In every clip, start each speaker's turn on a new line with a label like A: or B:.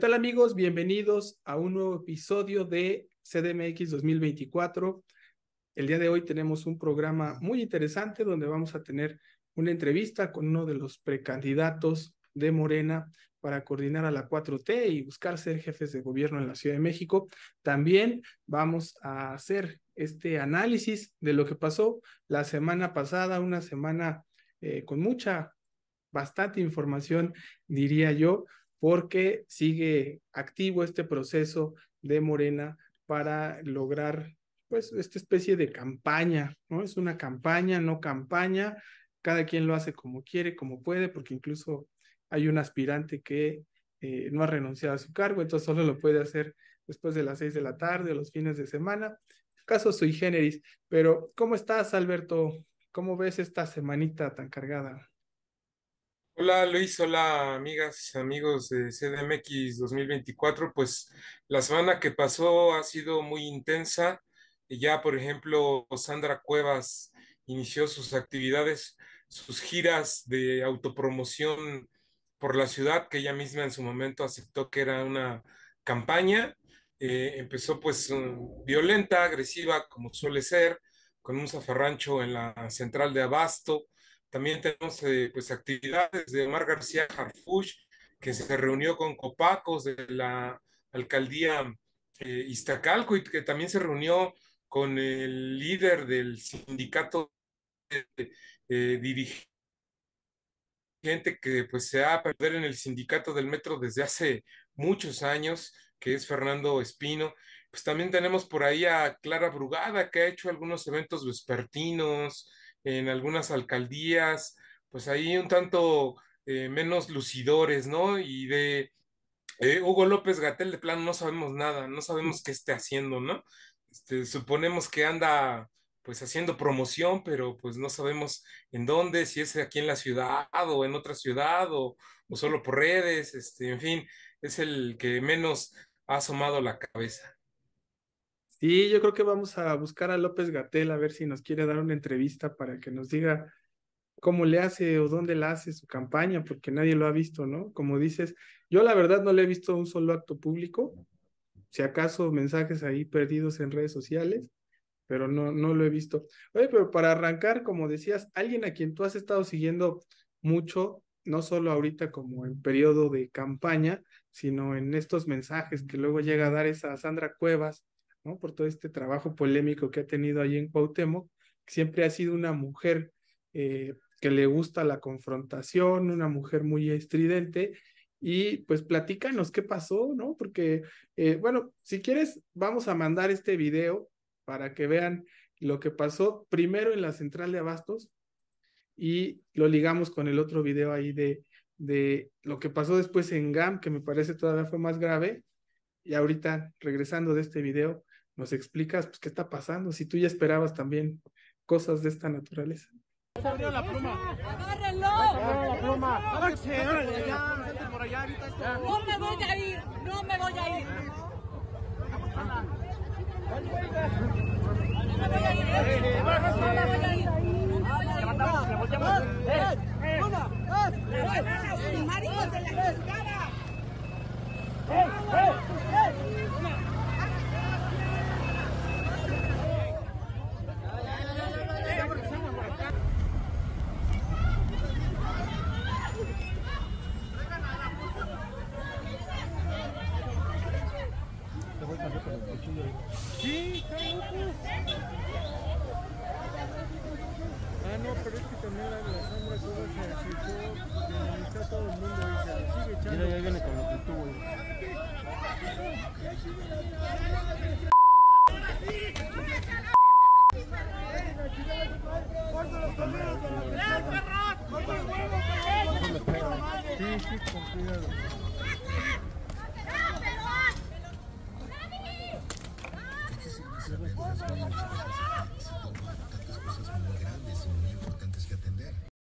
A: ¿Qué tal amigos? Bienvenidos a un nuevo episodio de CDMX 2024. El día de hoy tenemos un programa muy interesante donde vamos a tener una entrevista con uno de los precandidatos de Morena para coordinar a la 4T y buscar ser jefes de gobierno en la Ciudad de México. También vamos a hacer este análisis de lo que pasó la semana pasada, una semana eh, con mucha, bastante información, diría yo, porque sigue activo este proceso de Morena para lograr pues esta especie de campaña, ¿no? Es una campaña, no campaña, cada quien lo hace como quiere, como puede, porque incluso hay un aspirante que eh, no ha renunciado a su cargo, entonces solo lo puede hacer después de las seis de la tarde o los fines de semana. Caso sui generis, pero ¿cómo estás, Alberto? ¿Cómo ves esta semanita tan cargada?
B: Hola Luis, hola amigas, amigos de CDMX 2024. Pues la semana que pasó ha sido muy intensa. Ya, por ejemplo, Sandra Cuevas inició sus actividades, sus giras de autopromoción por la ciudad, que ella misma en su momento aceptó que era una campaña. Eh, empezó pues violenta, agresiva, como suele ser, con un zafarrancho en la central de Abasto también tenemos eh, pues actividades de Omar García Harfush, que se reunió con copacos de la alcaldía eh, Iztacalco y que también se reunió con el líder del sindicato eh, dirigente que pues se ha perdido en el sindicato del metro desde hace muchos años, que es Fernando Espino. Pues también tenemos por ahí a Clara Brugada, que ha hecho algunos eventos vespertinos, en algunas alcaldías, pues ahí un tanto eh, menos lucidores, ¿no? Y de eh, Hugo López Gatel, de plano, no sabemos nada, no sabemos qué esté haciendo, ¿no? Este, suponemos que anda pues haciendo promoción, pero pues no sabemos en dónde, si es aquí en la ciudad o en otra ciudad o, o solo por redes, este, en fin, es el que menos ha asomado la cabeza.
A: Sí, yo creo que vamos a buscar a López Gatel a ver si nos quiere dar una entrevista para que nos diga cómo le hace o dónde la hace su campaña, porque nadie lo ha visto, ¿no? Como dices, yo la verdad no le he visto un solo acto público, si acaso mensajes ahí perdidos en redes sociales, pero no, no lo he visto. Oye, pero para arrancar, como decías, alguien a quien tú has estado siguiendo mucho, no solo ahorita como en periodo de campaña, sino en estos mensajes que luego llega a dar esa Sandra Cuevas, Por todo este trabajo polémico que ha tenido ahí en Cuauhtémoc, siempre ha sido una mujer eh, que le gusta la confrontación, una mujer muy estridente, y pues platícanos qué pasó, ¿no? Porque, eh, bueno, si quieres, vamos a mandar este video para que vean lo que pasó primero en la central de abastos y lo ligamos con el otro video ahí de, de lo que pasó después en GAM, que me parece todavía fue más grave. Y ahorita, regresando de este video, nos explicas pues, qué está pasando, si tú ya esperabas también cosas de esta naturaleza.
C: la pluma. ¡Agárrenlo!
D: la pluma!
C: No me voy a ir, no me voy a ir. No me voy a ir. No me voy a ir. ¡Maricos de la chingada! ¡Eh, eh, eh!
D: Sí, Ah, no, pero es que también la, la Sandra Cuevas se acercó, que está todo el mundo y se le sigue echando. Mira, ya viene con lo que tú, güey. Sí, sí, con cuidado.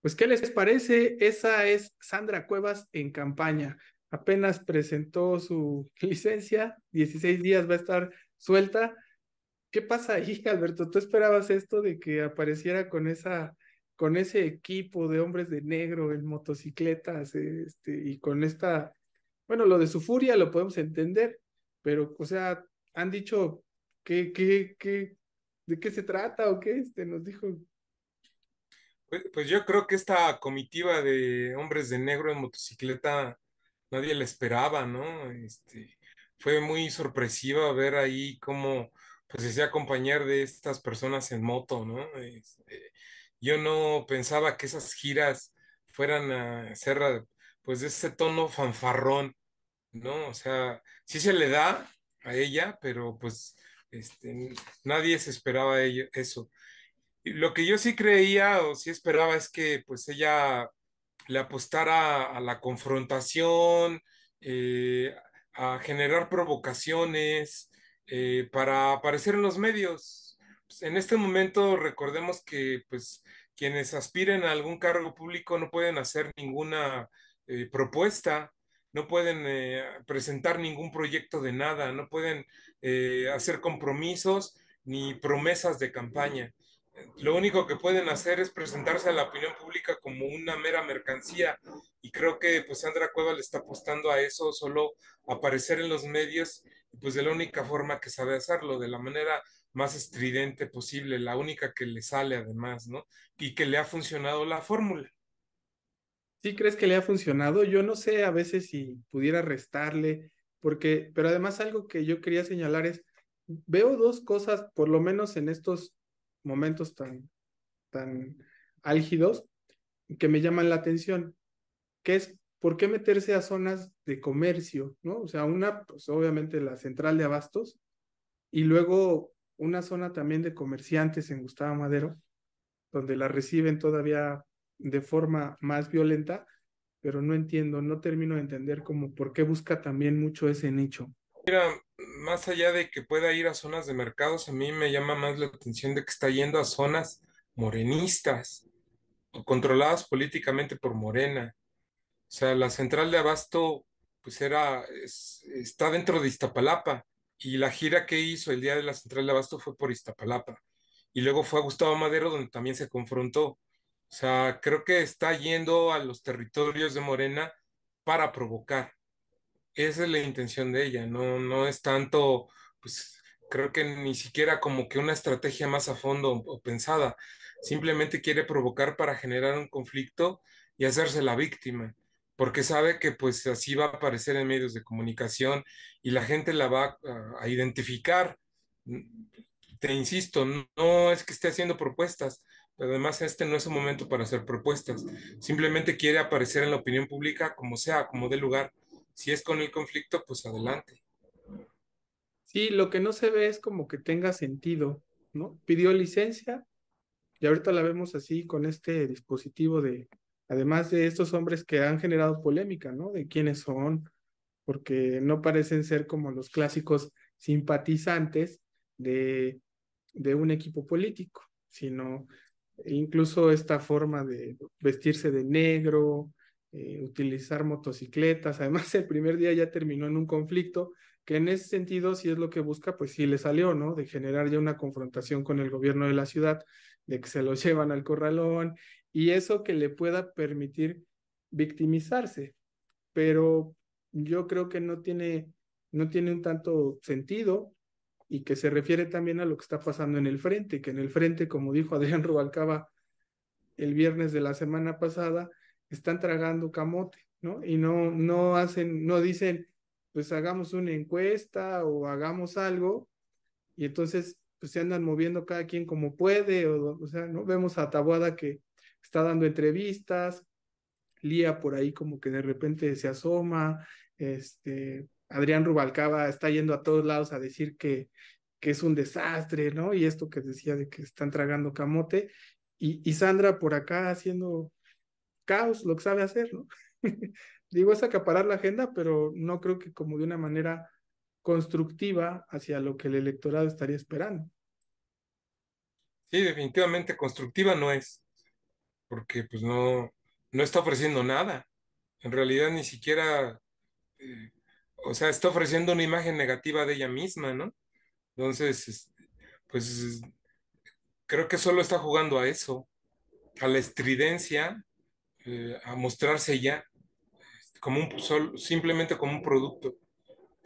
A: Pues, ¿qué les parece? Esa es Sandra Cuevas en campaña. Apenas presentó su licencia, 16 días va a estar suelta. ¿Qué pasa ahí, Alberto? ¿Tú esperabas esto de que apareciera con esa, con ese equipo de hombres de negro en motocicletas, este, y con esta Bueno, lo de su furia lo podemos entender, pero, o sea, han dicho que, que, que, de qué se trata o qué, este, nos dijo.
B: Pues, pues yo creo que esta comitiva de hombres de negro en motocicleta nadie la esperaba, ¿no? Este, fue muy sorpresiva ver ahí cómo pues se acompañar de estas personas en moto, ¿no? Este, yo no pensaba que esas giras fueran a ser pues de ese tono fanfarrón, ¿no? O sea, sí se le da a ella, pero pues este, nadie se esperaba ello- eso. Lo que yo sí creía o sí esperaba es que pues ella le apostara a la confrontación, eh, a generar provocaciones eh, para aparecer en los medios. Pues, en este momento recordemos que pues quienes aspiren a algún cargo público no pueden hacer ninguna eh, propuesta, no pueden presentar ningún proyecto de nada, no pueden hacer compromisos ni promesas de campaña. Lo único que pueden hacer es presentarse a la opinión pública como una mera mercancía y creo que pues Sandra Cueva le está apostando a eso, solo aparecer en los medios pues de la única forma que sabe hacerlo, de la manera más estridente posible, la única que le sale además, ¿no? Y que le ha funcionado la fórmula.
A: ¿Sí crees que le ha funcionado? Yo no sé a veces si pudiera restarle, porque, pero además algo que yo quería señalar es, veo dos cosas, por lo menos en estos momentos tan, tan álgidos, que me llaman la atención, que es, ¿por qué meterse a zonas de comercio, ¿no? O sea, una, pues obviamente la central de abastos, y luego una zona también de comerciantes en Gustavo Madero, donde la reciben todavía de forma más violenta, pero no entiendo, no termino de entender como por qué busca también mucho ese nicho.
B: Mira, más allá de que pueda ir a zonas de mercados, a mí me llama más la atención de que está yendo a zonas morenistas controladas políticamente por Morena. O sea, la central de Abasto, pues era, es- está dentro de Iztapalapa y la gira que hizo el día de la central de Abasto fue por Iztapalapa. Y luego fue a Gustavo Madero donde también se confrontó. O sea, creo que está yendo a los territorios de Morena para provocar. Esa es la intención de ella, no, no es tanto, pues creo que ni siquiera como que una estrategia más a fondo o pensada, simplemente quiere provocar para generar un conflicto y hacerse la víctima, porque sabe que pues así va a aparecer en medios de comunicación y la gente la va a, identificar. Te insisto, no, no es que esté haciendo propuestas, pero además este no es un momento para hacer propuestas, simplemente quiere aparecer en la opinión pública como sea, como dé lugar. Si es con el conflicto, pues adelante.
A: Sí, lo que no se ve es como que tenga sentido, ¿no? Pidió licencia y ahorita la vemos así con este dispositivo de, además de estos hombres que han generado polémica, ¿no? De quiénes son, porque no parecen ser como los clásicos simpatizantes de, de un equipo político, sino incluso esta forma de vestirse de negro, eh, utilizar motocicletas. Además, el primer día ya terminó en un conflicto que en ese sentido, si es lo que busca, pues sí le salió, ¿no? De generar ya una confrontación con el gobierno de la ciudad, de que se lo llevan al corralón y eso que le pueda permitir victimizarse. Pero yo creo que no tiene, no tiene un tanto sentido y que se refiere también a lo que está pasando en el frente, que en el frente, como dijo Adrián Rubalcaba el viernes de la semana pasada, están tragando camote, ¿no? Y no, no hacen, no dicen, pues hagamos una encuesta o hagamos algo, y entonces pues se andan moviendo cada quien como puede, o, o sea, ¿no? Vemos a Tabuada que está dando entrevistas, Lía por ahí como que de repente se asoma, este, Adrián Rubalcaba está yendo a todos lados a decir que, que es un desastre, ¿no? Y esto que decía de que están tragando camote, y, y Sandra por acá haciendo caos, lo que sabe hacer, ¿no? Digo, es acaparar la agenda, pero no creo que como de una manera constructiva hacia lo que el electorado estaría esperando.
B: Sí, definitivamente constructiva no es, porque pues no, no está ofreciendo nada. En realidad ni siquiera, eh, o sea, está ofreciendo una imagen negativa de ella misma, ¿no? Entonces, pues creo que solo está jugando a eso, a la estridencia, eh, a mostrarse ya como un, sol- simplemente como un producto,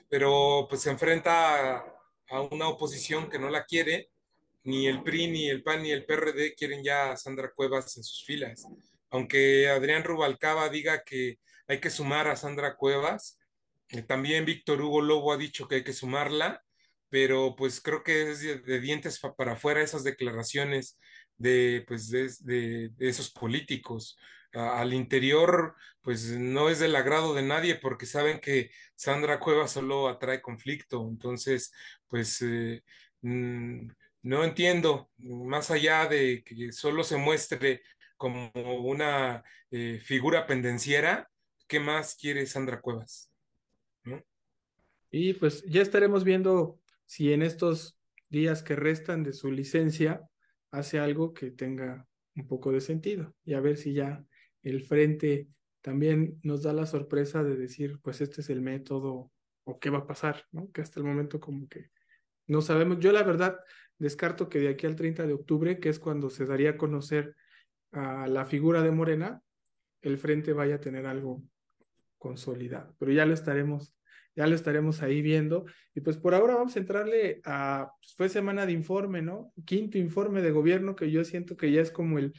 B: pero pues se enfrenta a, a una oposición que no la quiere, ni el PRI, ni el PAN, ni el PRD quieren ya a Sandra Cuevas en sus filas. Aunque Adrián Rubalcaba diga que hay que sumar a Sandra Cuevas, eh, también Víctor Hugo Lobo ha dicho que hay que sumarla, pero pues creo que es de, de dientes para afuera esas declaraciones de, pues, de, de- de esos políticos. Al interior, pues no es del agrado de nadie porque saben que Sandra Cuevas solo atrae conflicto. Entonces, pues eh, mm, no entiendo, más allá de que solo se muestre como una eh, figura pendenciera, ¿qué más quiere Sandra Cuevas?
A: Y pues ya estaremos viendo si en estos días que restan de su licencia hace algo que tenga un poco de sentido y a ver si ya el frente también nos da la sorpresa de decir, pues este es el método o qué va a pasar, ¿no? Que hasta el momento como que no sabemos. Yo la verdad descarto que de aquí al 30 de octubre, que es cuando se daría a conocer a la figura de Morena, el frente vaya a tener algo consolidado, pero ya lo estaremos ya lo estaremos ahí viendo. Y pues por ahora vamos a entrarle a, pues fue semana de informe, ¿no? Quinto informe de gobierno que yo siento que ya es como el,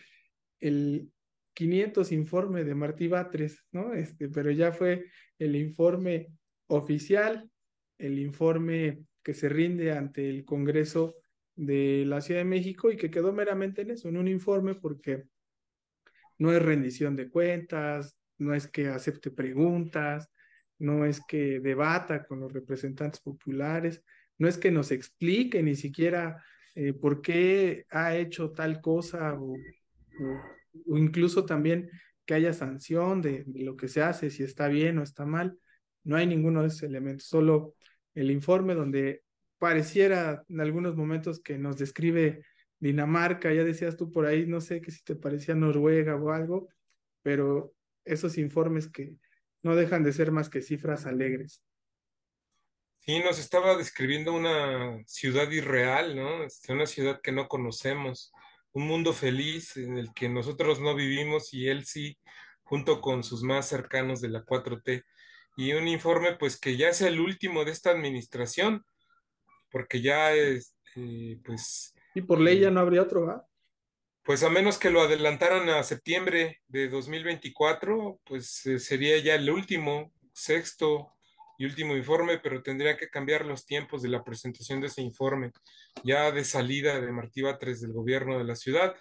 A: el 500 informe de Martí Batres, ¿no? Este, pero ya fue el informe oficial, el informe que se rinde ante el Congreso de la Ciudad de México y que quedó meramente en eso, en un informe porque no es rendición de cuentas, no es que acepte preguntas, no es que debata con los representantes populares, no es que nos explique ni siquiera eh, por qué ha hecho tal cosa o, o, o, incluso también que haya sanción de, lo que se hace, si está bien o está mal. No hay ninguno de esos elementos, solo el informe donde pareciera en algunos momentos que nos describe Dinamarca, ya decías tú por ahí, no sé que si te parecía Noruega o algo, pero esos informes que no dejan de ser más que cifras alegres.
B: Sí, nos estaba describiendo una ciudad irreal, ¿no? Este, una ciudad que no conocemos, un mundo feliz en el que nosotros no vivimos y él sí, junto con sus más cercanos de la 4T. Y un informe, pues que ya es el último de esta administración, porque ya es, eh, pues...
A: Y por ley ya no habría otro, ¿va?
B: Pues a menos que lo adelantaran a septiembre de 2024, pues eh, sería ya el último, sexto y último informe, pero tendría que cambiar los tiempos de la presentación de ese informe, ya de salida de Martí Batres del gobierno de la ciudad.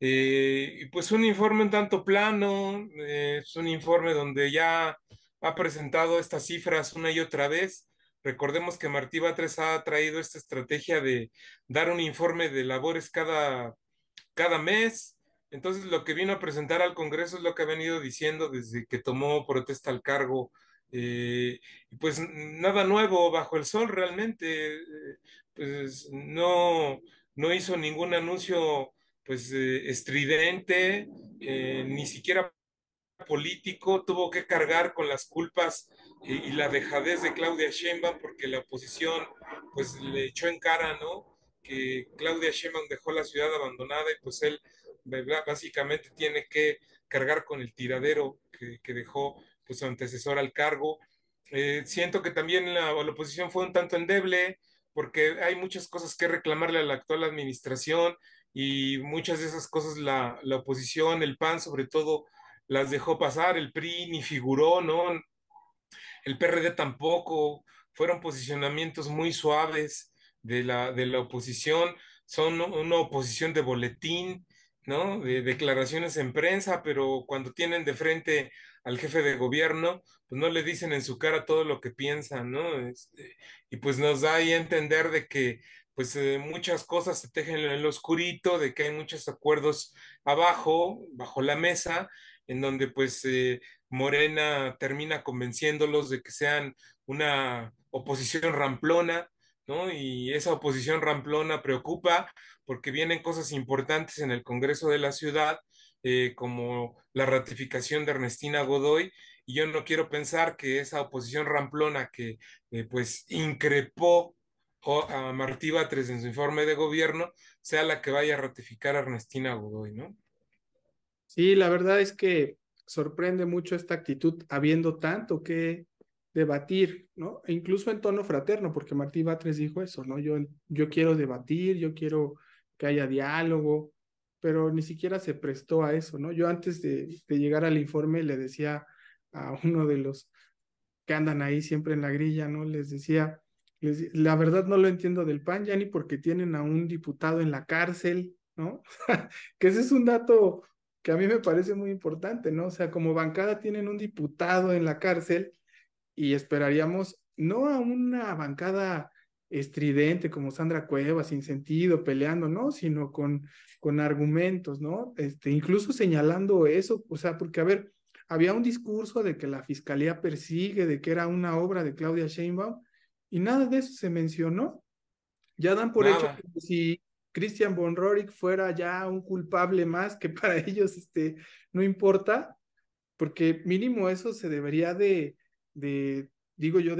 B: Eh, pues un informe un tanto plano, eh, es un informe donde ya ha presentado estas cifras una y otra vez. Recordemos que Martí Batres ha traído esta estrategia de dar un informe de labores cada cada mes. Entonces, lo que vino a presentar al Congreso es lo que ha venido diciendo desde que tomó protesta al cargo. Eh, pues nada nuevo bajo el sol realmente. Eh, pues no, no hizo ningún anuncio pues eh, estridente, ni siquiera político, tuvo que cargar con las culpas y, la dejadez de Claudia Sheinbaum porque la oposición pues le echó en cara, ¿no? que Claudia Sheinbaum dejó la ciudad abandonada y pues él básicamente tiene que cargar con el tiradero que, que dejó pues su antecesor al cargo. Eh, siento que también la, la, oposición fue un tanto endeble porque hay muchas cosas que reclamarle a la actual administración y muchas de esas cosas la, la oposición, el PAN sobre todo, las dejó pasar, el PRI ni figuró, ¿no? El PRD tampoco, fueron posicionamientos muy suaves de la, de la oposición, son una oposición de boletín, ¿no? De declaraciones en prensa, pero cuando tienen de frente al jefe de gobierno, pues no le dicen en su cara todo lo que piensan, ¿no? Este, y pues nos da ahí a entender de que pues eh, muchas cosas se tejen en el oscurito, de que hay muchos acuerdos abajo, bajo la mesa, en donde pues eh, Morena termina convenciéndolos de que sean una oposición ramplona, ¿no? Y esa oposición ramplona preocupa porque vienen cosas importantes en el Congreso de la Ciudad, eh, como la ratificación de Ernestina Godoy, y yo no quiero pensar que esa oposición ramplona que eh, pues increpó a Martí Batres en su informe de gobierno sea la que vaya a ratificar a Ernestina Godoy, ¿no?
A: Sí, la verdad es que sorprende mucho esta actitud, habiendo tanto que debatir, ¿no? E incluso en tono fraterno, porque Martí Batres dijo eso, ¿no? Yo, yo quiero debatir, yo quiero que haya diálogo, pero ni siquiera se prestó a eso, ¿no? Yo antes de, de llegar al informe le decía a uno de los que andan ahí siempre en la grilla, ¿no? Les decía, les, la verdad no lo entiendo del PAN, ya ni porque tienen a un diputado en la cárcel, ¿no? que ese es un dato que a mí me parece muy importante, ¿no? O sea, como bancada tienen un diputado en la cárcel y esperaríamos no a una bancada estridente como Sandra Cueva, sin sentido, peleando, ¿no? Sino con, con argumentos, ¿no? Este, incluso señalando eso, o sea, porque a ver, había un discurso de que la fiscalía persigue, de que era una obra de Claudia Sheinbaum, y nada de eso se mencionó. Ya dan por hecho que si Christian von Rorik fuera ya un culpable más, que para ellos este, no importa, porque mínimo eso se debería de, de digo yo,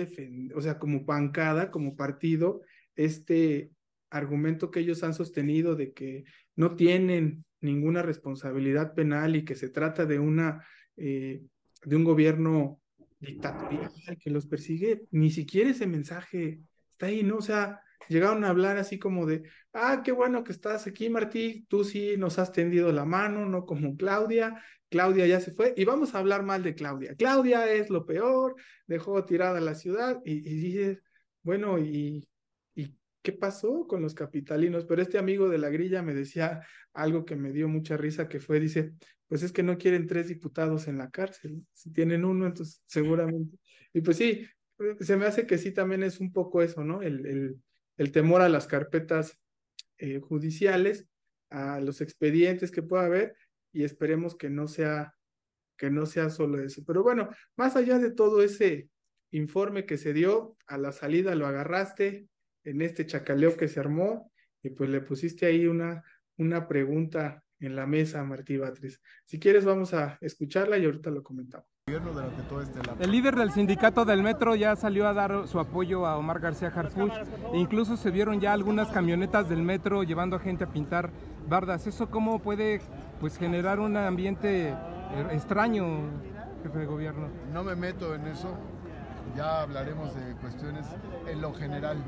A: o sea, como bancada, como partido, este argumento que ellos han sostenido de que no tienen ninguna responsabilidad penal y que se trata de una eh, de un gobierno dictatorial que los persigue, ni siquiera ese mensaje está ahí, ¿no? O sea, llegaron a hablar así como de, ah, qué bueno que estás aquí, Martí, tú sí nos has tendido la mano, no como Claudia, Claudia ya se fue, y vamos a hablar mal de Claudia. Claudia es lo peor, dejó tirada la ciudad, y, y dices, bueno, y, ¿y qué pasó con los capitalinos? Pero este amigo de la grilla me decía algo que me dio mucha risa, que fue, dice, pues es que no quieren tres diputados en la cárcel, si tienen uno, entonces seguramente. Y pues sí, se me hace que sí también es un poco eso, ¿no? El, el, el temor a las carpetas eh, judiciales, a los expedientes que pueda haber y esperemos que no sea que no sea solo eso. Pero bueno, más allá de todo ese informe que se dio, a la salida lo agarraste en este chacaleo que se armó y pues le pusiste ahí una, una pregunta en la mesa, Martí Batres. Si quieres vamos a escucharla y ahorita lo comentamos.
E: Este el líder del sindicato del metro ya salió a dar su apoyo a Omar García Harfuch e incluso se vieron ya algunas camionetas del metro llevando a gente a pintar bardas. ¿Eso cómo puede pues, generar un ambiente extraño, jefe de gobierno?
F: No me meto en eso, ya hablaremos de cuestiones en lo general,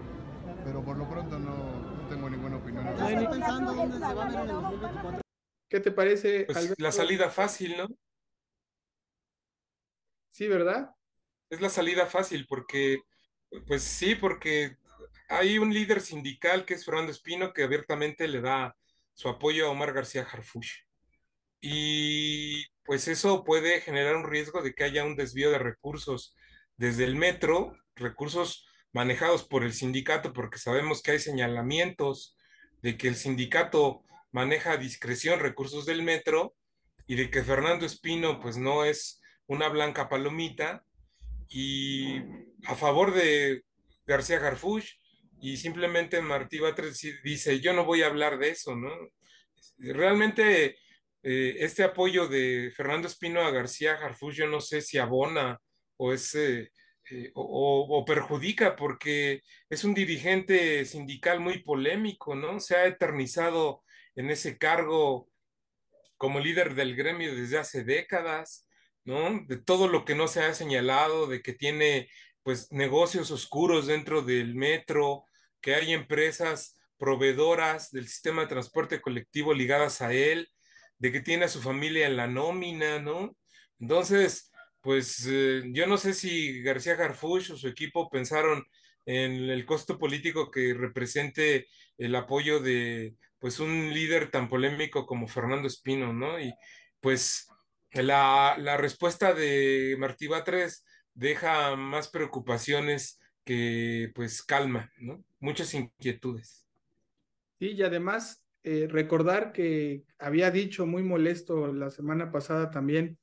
F: pero por lo pronto no, no tengo ninguna opinión.
A: ¿Estás pensando dónde se va a ver en el 2024? ¿Qué te parece?
B: Pues la salida fácil, ¿no?
A: Sí, ¿verdad?
B: Es la salida fácil porque, pues sí, porque hay un líder sindical que es Fernando Espino que abiertamente le da su apoyo a Omar García Harfuch. Y pues eso puede generar un riesgo de que haya un desvío de recursos desde el metro, recursos manejados por el sindicato, porque sabemos que hay señalamientos de que el sindicato maneja a discreción recursos del metro y de que Fernando Espino pues no es una blanca palomita y a favor de García Garfuch y simplemente Martí Batres dice, yo no voy a hablar de eso, ¿no? Realmente eh, este apoyo de Fernando Espino a García Garfuch yo no sé si abona o es... Eh, eh, o, o, perjudica porque es un dirigente sindical muy polémico, ¿no? Se ha eternizado en ese cargo como líder del gremio desde hace décadas ¿no? De todo lo que no se ha señalado, de que tiene pues negocios oscuros dentro del metro, que hay empresas proveedoras del sistema de transporte colectivo ligadas a él, de que tiene a su familia en la nómina, ¿no? Entonces, pues eh, yo no sé si García Garfuch o su equipo pensaron en el costo político que represente el apoyo de pues un líder tan polémico como Fernando Espino, ¿no? Y pues la, la respuesta de Martí Batres deja más preocupaciones que pues calma, ¿no? Muchas inquietudes.
A: Sí, y además eh, recordar que había dicho muy molesto la semana pasada también,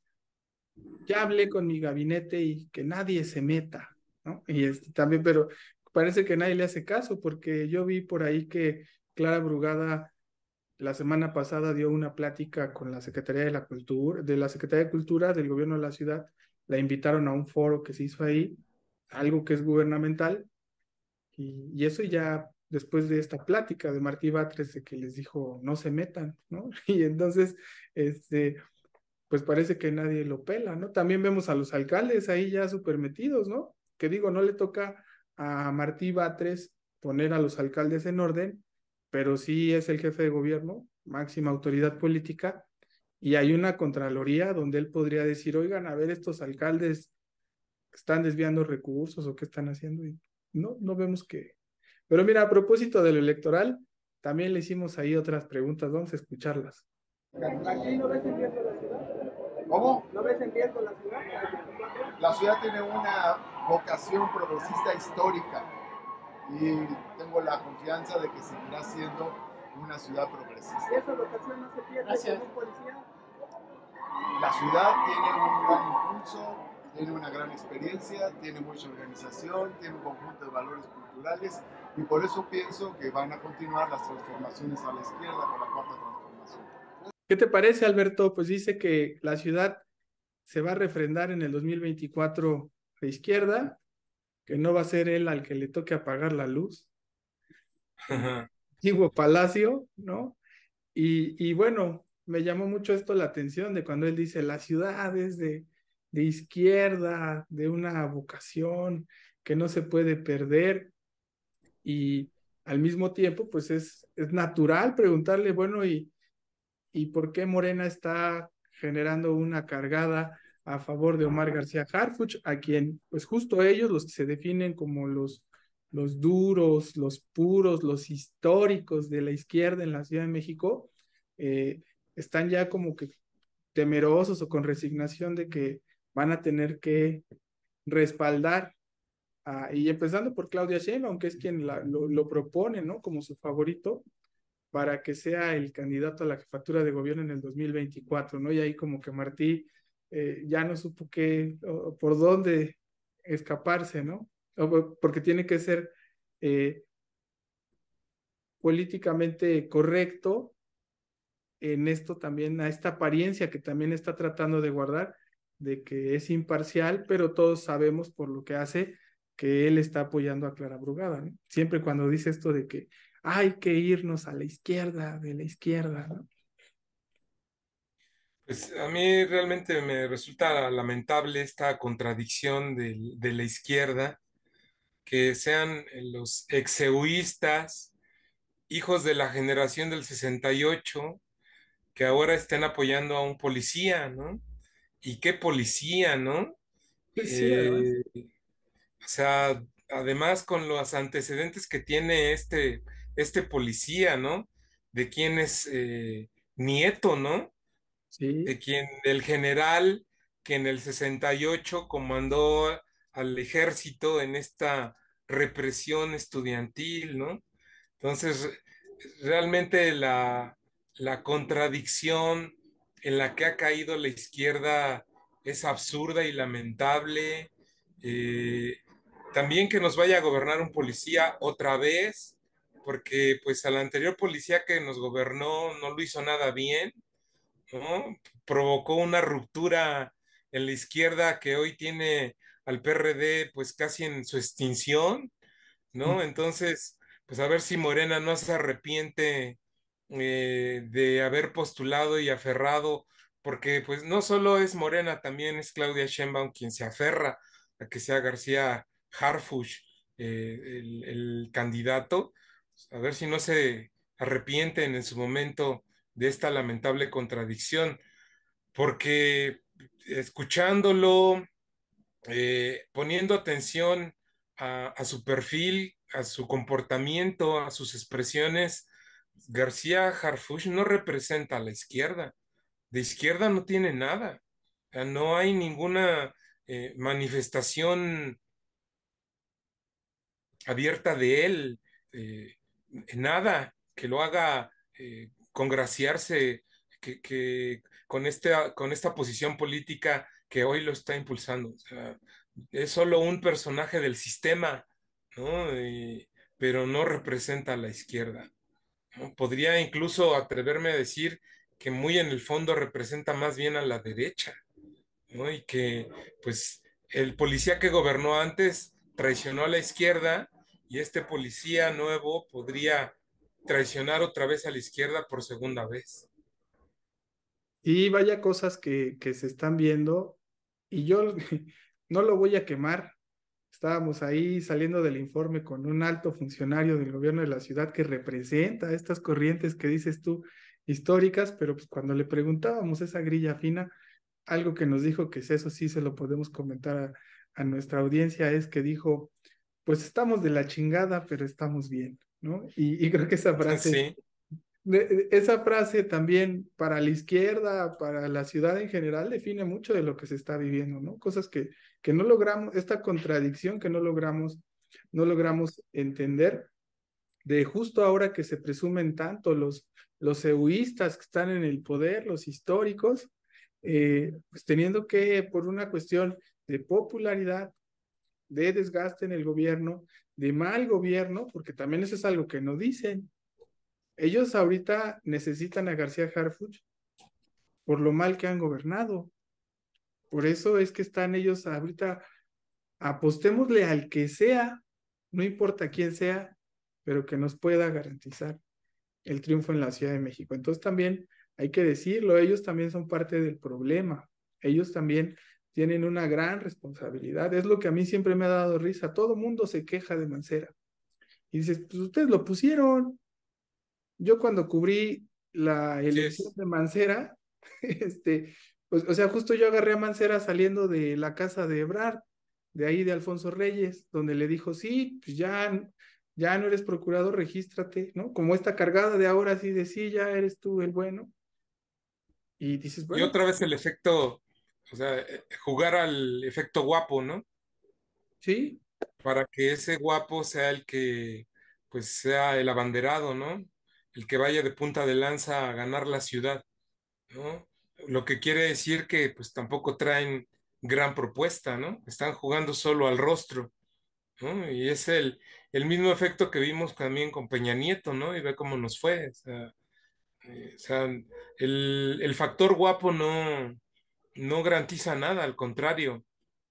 A: ya hablé con mi gabinete y que nadie se meta, ¿no? Y este, también, pero parece que nadie le hace caso porque yo vi por ahí que Clara Brugada la semana pasada dio una plática con la Secretaría de la Cultura, de la Secretaría de Cultura del gobierno de la ciudad. La invitaron a un foro que se hizo ahí, algo que es gubernamental. Y, eso ya después de esta plática de Martí Batres de que les dijo no se metan, ¿no? Y entonces, este, pues parece que nadie lo pela, ¿no? También vemos a los alcaldes ahí ya súper metidos, ¿no? Que digo, no le toca a Martí Batres poner a los alcaldes en orden, pero sí es el jefe de gobierno, máxima autoridad política, y hay una contraloría donde él podría decir, oigan, a ver, estos alcaldes están desviando recursos o qué están haciendo, y no, no vemos que... Pero mira, a propósito de lo electoral, también le hicimos ahí otras preguntas, vamos a escucharlas.
C: ¿Aquí no ves en riesgo la ciudad?
F: ¿Cómo?
C: ¿No ves en riesgo la ciudad?
F: La ciudad tiene una vocación progresista histórica y tengo la confianza de que seguirá siendo una ciudad
C: ¿Y
F: progresista.
C: esa vocación no se pierde con un policía?
F: La ciudad tiene un gran impulso, tiene una gran experiencia, tiene mucha organización, tiene un conjunto de valores culturales y por eso pienso que van a continuar las transformaciones a la izquierda con la cuarta transformación.
A: ¿Qué te parece, Alberto? Pues dice que la ciudad se va a refrendar en el 2024 a izquierda, que no va a ser él al que le toque apagar la luz. Antiguo Palacio, ¿no? Y, y bueno, me llamó mucho esto la atención de cuando él dice, la ciudad es de, de izquierda, de una vocación que no se puede perder. Y al mismo tiempo, pues es, es natural preguntarle, bueno, ¿y, ¿y por qué Morena está generando una cargada a favor de Omar García Harfuch, a quien, pues justo ellos, los que se definen como los, los duros, los puros, los históricos de la izquierda en la Ciudad de México, eh, están ya como que temerosos o con resignación de que van a tener que respaldar, y empezando por Claudia Sheinbaum, que es quien lo, lo propone, ¿no? Como su favorito, para que sea el candidato a la jefatura de gobierno en el 2024, ¿no? Y ahí como que Martí eh, ya no supo qué, por dónde escaparse, ¿no? Porque tiene que ser eh, políticamente correcto en esto también, a esta apariencia que también está tratando de guardar, de que es imparcial, pero todos sabemos por lo que hace que él está apoyando a Clara Brugada, ¿no? Siempre cuando dice esto de que hay que irnos a la izquierda, de la izquierda, ¿no?
B: Pues a mí realmente me resulta lamentable esta contradicción de, de la izquierda, que sean los exeuístas, hijos de la generación del 68, que ahora estén apoyando a un policía, ¿no? ¿Y qué policía, no?
A: Sí,
B: Eh, o sea, además con los antecedentes que tiene este, este policía, ¿no? De quien es eh, nieto, ¿no? De quien, del general que en el 68 comandó al ejército en esta represión estudiantil, ¿no? Entonces, re- realmente la, la contradicción en la que ha caído la izquierda es absurda y lamentable. Eh, también que nos vaya a gobernar un policía otra vez, porque pues al anterior policía que nos gobernó no lo hizo nada bien, ¿no? Provocó una ruptura en la izquierda que hoy tiene al PRD pues casi en su extinción, ¿no? Entonces, pues a ver si Morena no se arrepiente eh, de haber postulado y aferrado, porque pues no solo es Morena, también es Claudia Sheinbaum quien se aferra a que sea García Harfuch eh, el, el candidato, a ver si no se arrepienten en su momento de esta lamentable contradicción, porque escuchándolo, eh, poniendo atención a, su perfil, a su comportamiento, a sus expresiones, García Harfuch no representa a la izquierda. De izquierda no tiene nada. No hay ninguna eh, manifestación abierta de él, eh, nada que lo haga congraciarse que, con, esta, con esta posición política que hoy lo está impulsando. Es solo un personaje del sistema, ¿no? Pero no representa a la izquierda. Podría incluso atreverme a decir que muy en el fondo representa más bien a la derecha, ¿no? Y que pues el policía que gobernó antes traicionó a la izquierda y este policía nuevo podría traicionar otra vez a la izquierda por segunda vez.
A: Y vaya cosas que, que se están viendo y yo no lo voy a quemar. Estábamos ahí saliendo del informe con un alto funcionario del gobierno de la ciudad que representa estas corrientes que dices tú históricas, pero pues cuando le preguntábamos esa grilla fina, algo que nos dijo que eso sí se lo podemos comentar a nuestra audiencia es que dijo, pues estamos de la chingada, pero estamos bien, ¿no? Y, y creo que esa frase
B: Sí,
A: esa frase también para la izquierda, para la ciudad en general, define mucho de lo que se está viviendo, ¿no? Cosas que, que no logramos, esta contradicción que no logramos, no logramos entender de justo ahora que se presumen tanto los, los egoístas que están en el poder, los históricos, eh, pues teniendo que, por una cuestión de popularidad, de desgaste en el gobierno, de mal gobierno, porque también eso es algo que no dicen, ellos ahorita necesitan a García Harfuch por lo mal que han gobernado. Por eso es que están ellos ahorita, apostémosle al que sea, no importa quién sea, pero que nos pueda garantizar el triunfo en la Ciudad de México. Entonces también hay que decirlo, ellos también son parte del problema. Ellos también tienen una gran responsabilidad. Es lo que a mí siempre me ha dado risa. Todo mundo se queja de Mancera. Y dices, pues ustedes lo pusieron, yo cuando cubrí la elección de Mancera, este, pues, o sea, justo yo agarré a Mancera saliendo de la casa de Ebrard, de ahí de Alfonso Reyes, donde le dijo, sí, pues ya, ya no eres procurador, regístrate, ¿no? Como esta cargada de ahora sí de sí, ya eres tú el bueno. Y dices, bueno.
B: Y otra vez el efecto, o sea, eh, jugar al efecto guapo, ¿no?
A: Sí.
B: Para que ese guapo sea el que, pues, sea el abanderado, ¿no? el que vaya de punta de lanza a ganar la ciudad, ¿no? Lo que quiere decir que pues tampoco traen gran propuesta, ¿no? Están jugando solo al rostro, ¿no? Y es el, el mismo efecto que vimos también con Peña Nieto, ¿no? Y ve cómo nos fue. O sea, eh, o sea el, el, factor guapo no, no garantiza nada, al contrario,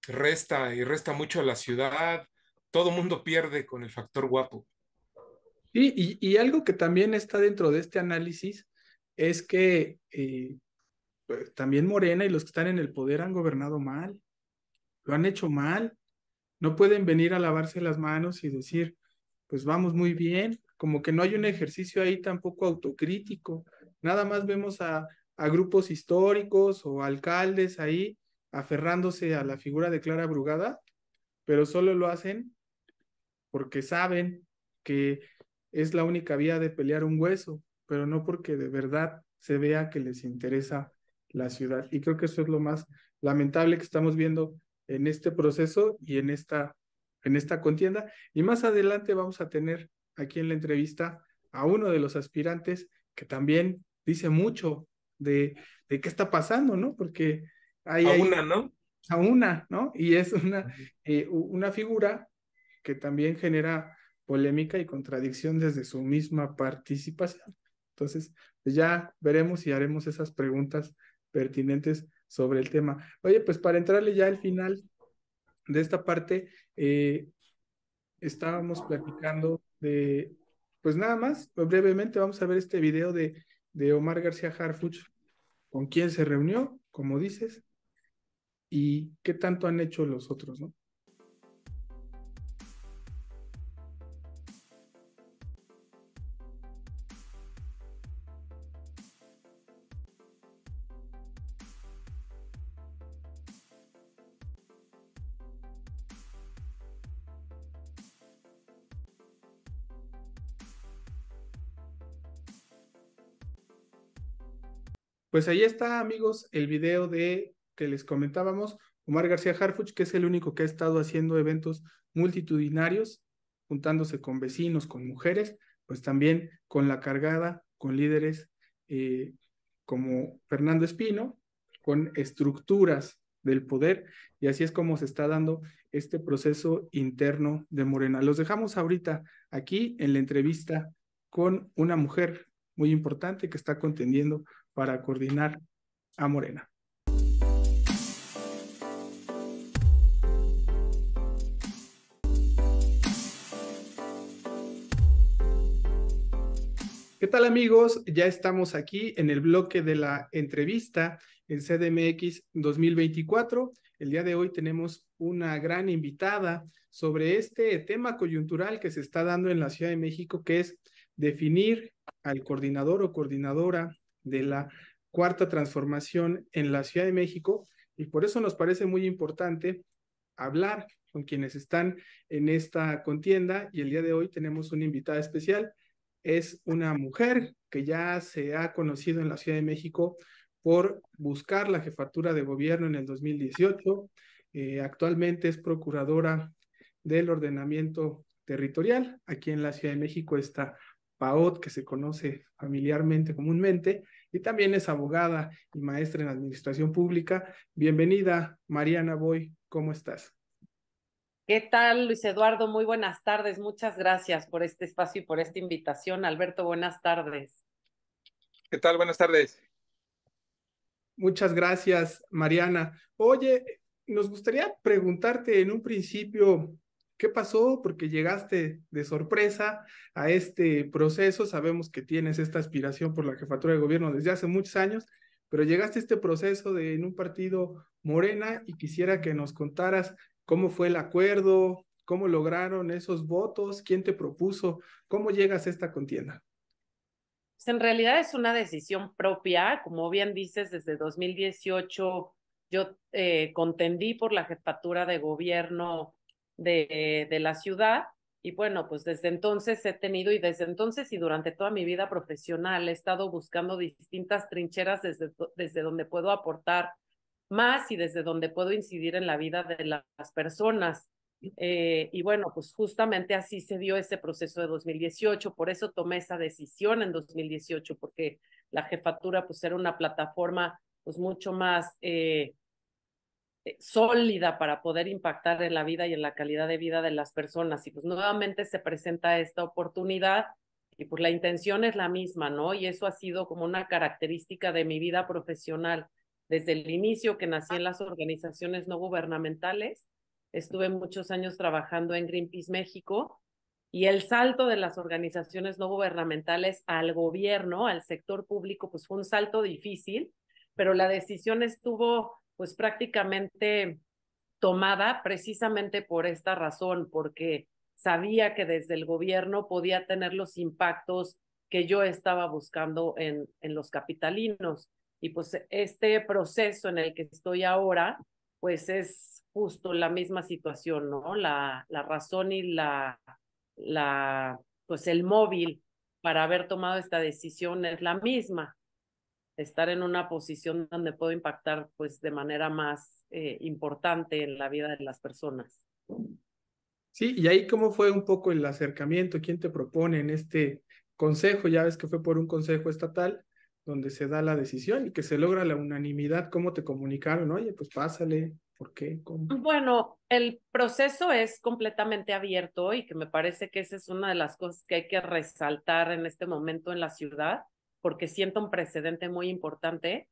B: resta y resta mucho a la ciudad. Todo mundo pierde con el factor guapo.
A: Y, y, algo que también está dentro de este análisis es que eh, pues, también Morena y los que están en el poder han gobernado mal, lo han hecho mal. No pueden venir a lavarse las manos y decir, pues vamos muy bien, como que no hay un ejercicio ahí tampoco autocrítico. Nada más vemos a, a grupos históricos o alcaldes ahí aferrándose a la figura de Clara Brugada, pero solo lo hacen porque saben que es la única vía de pelear un hueso, pero no porque de verdad se vea que les interesa la ciudad. Y creo que eso es lo más lamentable que estamos viendo en este proceso y en esta, en esta contienda. Y más adelante vamos a tener aquí en la entrevista a uno de los aspirantes que también dice mucho de, de qué está pasando, ¿no? Porque hay...
B: A una, ¿no?
A: A una, ¿no? Y es una, eh, una figura que también genera polémica y contradicción desde su misma participación. Entonces, pues ya veremos y haremos esas preguntas pertinentes sobre el tema. Oye, pues para entrarle ya al final de esta parte, eh, estábamos platicando de, pues nada más, brevemente vamos a ver este video de, de Omar García Harfuch, con quién se reunió, como dices, y qué tanto han hecho los otros, ¿no? Pues ahí está, amigos, el video de que les comentábamos, Omar García Harfuch, que es el único que ha estado haciendo eventos multitudinarios, juntándose con vecinos, con mujeres, pues también con la cargada, con líderes eh, como Fernando Espino, con estructuras del poder, y así es como se está dando este proceso interno de Morena. Los dejamos ahorita aquí en la entrevista con una mujer muy importante que está contendiendo para coordinar a Morena. ¿Qué tal amigos? Ya estamos aquí en el bloque de la entrevista en CDMX 2024. El día de hoy tenemos una gran invitada sobre este tema coyuntural que se está dando en la Ciudad de México, que es definir al coordinador o coordinadora de la cuarta transformación en la Ciudad de México. Y por eso nos parece muy importante hablar con quienes están en esta contienda. Y el día de hoy tenemos una invitada especial es una mujer que ya se ha conocido en la Ciudad de México por buscar la jefatura de gobierno en el 2018. Eh, actualmente es procuradora del ordenamiento territorial. Aquí en la Ciudad de México está PAOT, que se conoce familiarmente comúnmente, y también es abogada y maestra en administración pública. Bienvenida, Mariana Boy, ¿cómo estás?
G: ¿Qué tal, Luis Eduardo? Muy buenas tardes. Muchas gracias por este espacio y por esta invitación. Alberto, buenas tardes.
B: ¿Qué tal? Buenas tardes.
A: Muchas gracias, Mariana. Oye, nos gustaría preguntarte en un principio, ¿qué pasó? Porque llegaste de sorpresa a este proceso. Sabemos que tienes esta aspiración por la jefatura de gobierno desde hace muchos años, pero llegaste a este proceso de en un partido morena y quisiera que nos contaras ¿Cómo fue el acuerdo? ¿Cómo lograron esos votos? ¿Quién te propuso? ¿Cómo llegas a esta contienda?
G: Pues en realidad es una decisión propia. Como bien dices, desde 2018 yo eh, contendí por la jefatura de gobierno de, de la ciudad y bueno, pues desde entonces he tenido y desde entonces y durante toda mi vida profesional he estado buscando distintas trincheras desde, desde donde puedo aportar más y desde donde puedo incidir en la vida de las personas. Eh, y bueno, pues justamente así se dio ese proceso de 2018, por eso tomé esa decisión en 2018, porque la jefatura pues era una plataforma pues mucho más eh, sólida para poder impactar en la vida y en la calidad de vida de las personas. Y pues nuevamente se presenta esta oportunidad y pues la intención es la misma, ¿no? Y eso ha sido como una característica de mi vida profesional desde el inicio que nací en las organizaciones no gubernamentales. Estuve muchos años trabajando en Greenpeace México y el salto de las organizaciones no gubernamentales al gobierno, al sector público, pues fue un salto difícil, pero la decisión estuvo pues prácticamente tomada precisamente por esta razón, porque sabía que desde el gobierno podía tener los impactos que yo estaba buscando en, en los capitalinos. Y pues este proceso en el que estoy ahora, pues es justo la misma situación, ¿no? La, la razón y la, la, pues el móvil para haber tomado esta decisión es la misma, estar en una posición donde puedo impactar pues de manera más eh, importante en la vida de las personas.
A: Sí, y ahí cómo fue un poco el acercamiento, quién te propone en este consejo, ya ves que fue por un consejo estatal, donde se da la decisión y que se logra la unanimidad, ¿cómo te comunicaron? Oye, pues pásale, ¿por qué? ¿Cómo?
G: Bueno, el proceso es completamente abierto y que me parece que esa es una de las cosas que hay que resaltar en este momento en la ciudad, porque siento un precedente muy importante.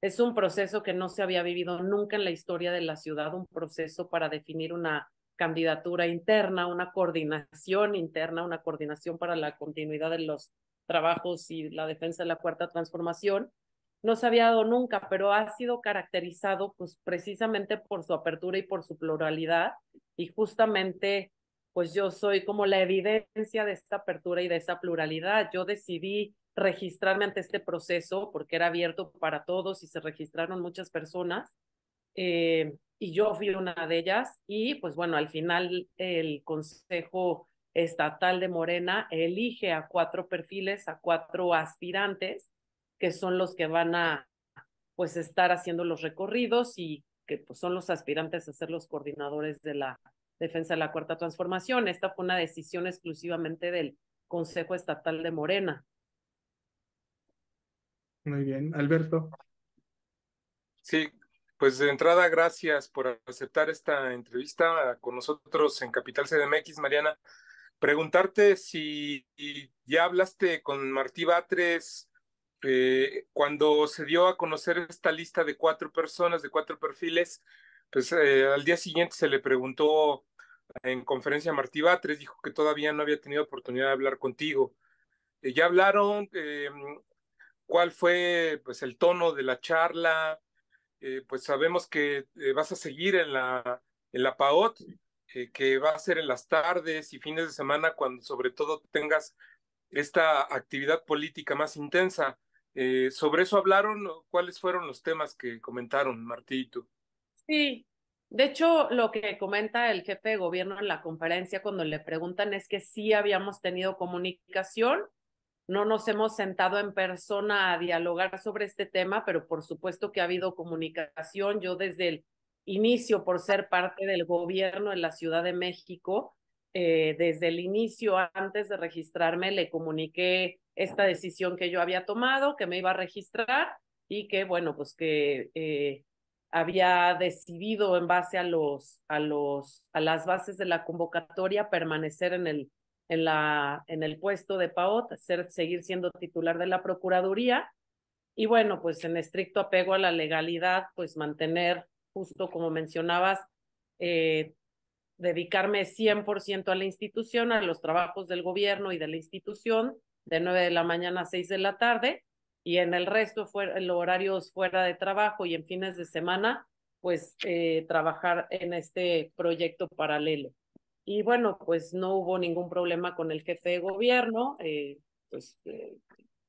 G: Es un proceso que no se había vivido nunca en la historia de la ciudad, un proceso para definir una candidatura interna, una coordinación interna, una coordinación para la continuidad de los trabajos y la defensa de la cuarta transformación, no se había dado nunca, pero ha sido caracterizado pues precisamente por su apertura y por su pluralidad y justamente pues yo soy como la evidencia de esta apertura y de esa pluralidad. Yo decidí registrarme ante este proceso porque era abierto para todos y se registraron muchas personas eh, y yo fui una de ellas y pues bueno, al final el consejo estatal de Morena elige a cuatro perfiles, a cuatro aspirantes, que son los que van a pues estar haciendo los recorridos y que pues, son los aspirantes a ser los coordinadores de la defensa de la cuarta transformación. Esta fue una decisión exclusivamente del Consejo Estatal de Morena.
A: Muy bien, Alberto.
B: Sí, pues de entrada, gracias por aceptar esta entrevista con nosotros en Capital CDMX, Mariana preguntarte si ya hablaste con Martí Batres eh, cuando se dio a conocer esta lista de cuatro personas, de cuatro perfiles, pues eh, al día siguiente se le preguntó en conferencia a Martí Batres, dijo que todavía no había tenido oportunidad de hablar contigo. Eh, ya hablaron eh, cuál fue pues el tono de la charla. Eh, pues sabemos que vas a seguir en la en la PAOT, que va a ser en las tardes y fines de semana cuando sobre todo tengas esta actividad política más intensa. sobre eso hablaron, ¿cuáles fueron los temas que comentaron, Martito?
G: Sí, de hecho, lo que comenta el jefe de gobierno en la conferencia cuando le preguntan es que sí habíamos tenido comunicación, no nos hemos sentado en persona a dialogar sobre este tema, pero por supuesto que ha habido comunicación. Yo desde el inicio, por ser parte del gobierno en la Ciudad de México, eh, desde el inicio, antes de registrarme, le comuniqué esta decisión que yo había tomado, que me iba a registrar y que, bueno, pues que... Eh, había decidido en base a los a los a las bases de la convocatoria permanecer en el en la en el puesto de PAOT, ser, seguir siendo titular de la procuraduría y bueno, pues en estricto apego a la legalidad, pues mantener justo como mencionabas eh, dedicarme 100% a la institución, a los trabajos del gobierno y de la institución, de 9 de la mañana a 6 de la tarde, y en el resto, fuera, en los horarios fuera de trabajo y en fines de semana, pues eh, trabajar en este proyecto paralelo. Y bueno, pues no hubo ningún problema con el jefe de gobierno, eh, pues eh,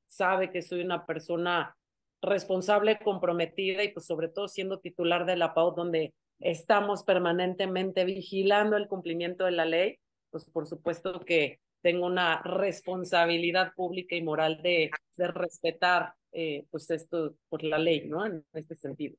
G: sabe que soy una persona responsable, comprometida y pues sobre todo siendo titular de la PAU, donde estamos permanentemente vigilando el cumplimiento de la ley, pues por supuesto que tengo una responsabilidad pública y moral de, de respetar eh, pues esto por la ley, ¿no? En este sentido.